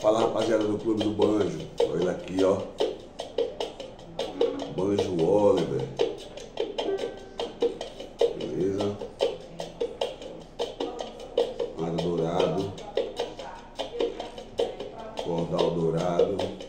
Fala rapaziada do Clube do Banjo. Olha aqui, ó. Banjo Oliver. Beleza? Aro dourado. Cordal dourado.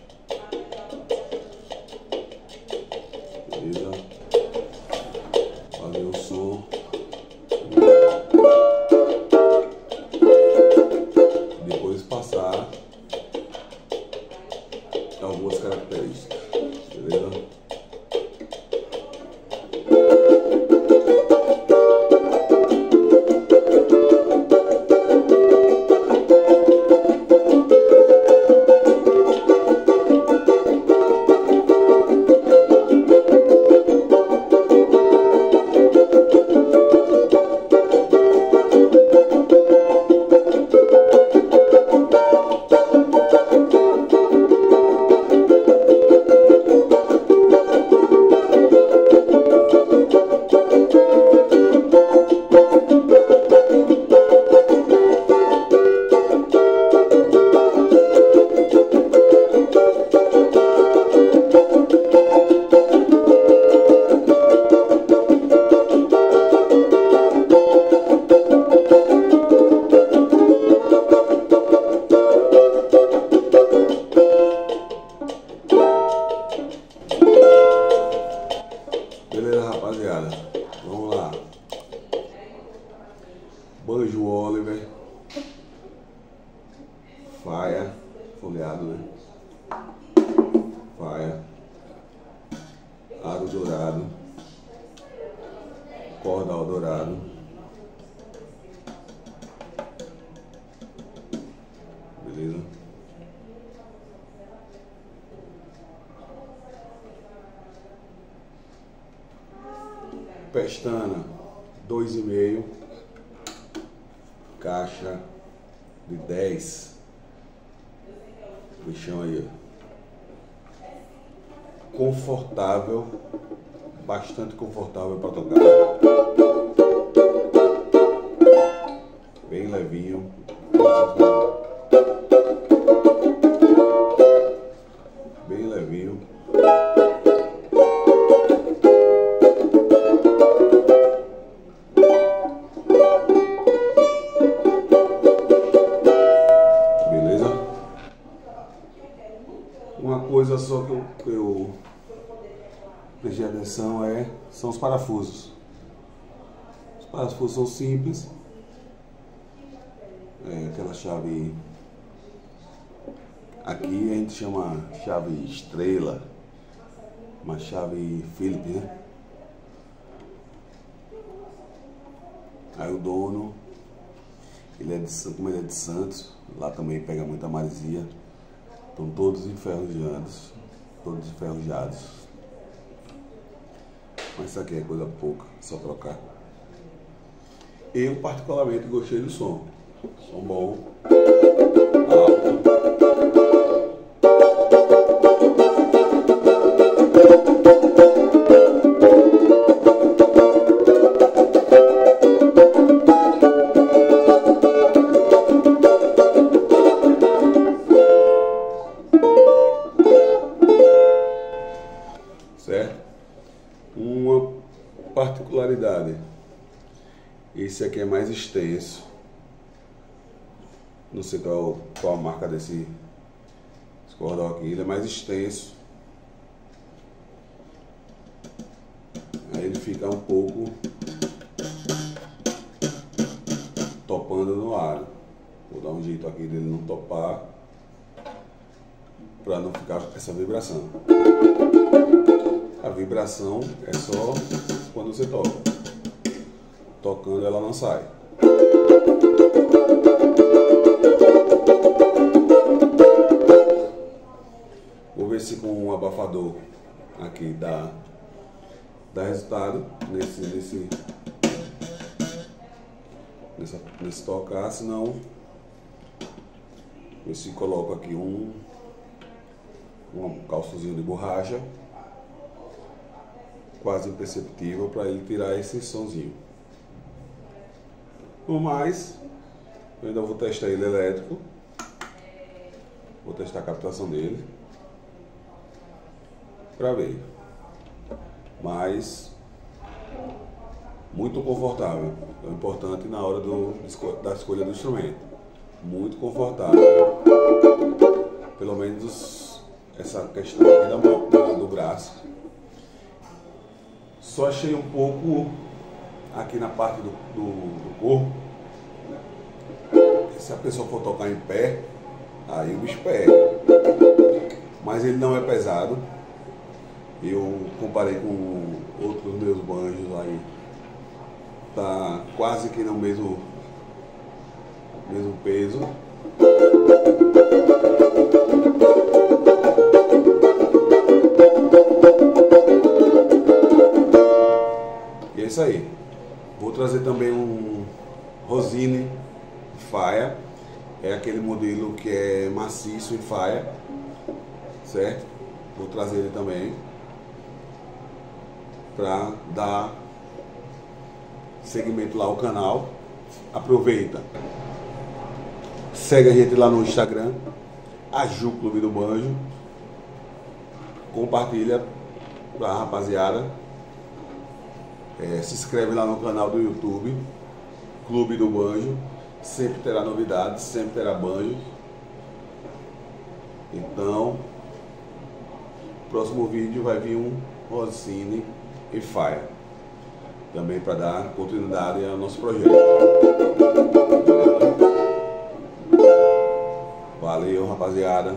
Banjo Oliver. Faia. Folheado, né? Faia. Aro dourado. Cordal dourado. Beleza? Pestana, dois e meio. Caixa de 10. Bichão aí, ó. Confortável, bastante confortável para tocar. Bem levinho. Bem levinho. Coisa só que eu, que eu prestei atenção é são os parafusos. Os parafusos são simples. É aquela chave aqui a gente chama chave estrela, uma chave Phillips, né? Aí o dono ele é de, como ele é de Santos, lá também pega muita maresia. Estão todos enferrujados. Todos enferrujados. Mas isso aqui é coisa pouca, só trocar. Eu particularmente gostei do som. Som bom. Alto. Certo? Uma particularidade. Esse aqui é mais extenso. Não sei qual, qual a marca desse, desse cordão aqui. Ele é mais extenso. Aí ele fica um pouco topando no ar. Vou dar um jeito aqui dele não topar para não ficar com essa vibração. A vibração é só quando você toca. Tocando ela não sai. Vou ver se com um abafador aqui dá, dá resultado nesse, nesse, nessa, nesse tocar, senão ver se coloco aqui um, um calçozinho de borracha quase imperceptível para ele tirar esse sonzinho. No mais, eu ainda vou testar ele elétrico Vou testar a captação dele. Pra ver. Mas muito confortável. É importante na hora do, da escolha do instrumento. Muito confortável. Pelo menos essa questão aqui da mão, do braço. Só achei um pouco aqui na parte do, do, do corpo. Se a pessoa for tocar em pé, aí o bicho pega. Mas ele não é pesado. Eu comparei com outros meus banjos aí. Tá quase que no mesmo, mesmo peso. Trazer também um Rosine Faia. É aquele modelo que é maciço em faia. Certo? Vou trazer ele também para dar segmento lá ao canal. Aproveita. Segue a gente lá no Instagram, Aju Clube do Banjo. Compartilha pra rapaziada. É, se inscreve lá no canal do YouTube, Clube do Banjo. Sempre terá novidades, sempre terá banjo. Então, próximo vídeo vai vir um Rosine e Fire. Também para dar continuidade ao nosso projeto. Valeu, rapaziada.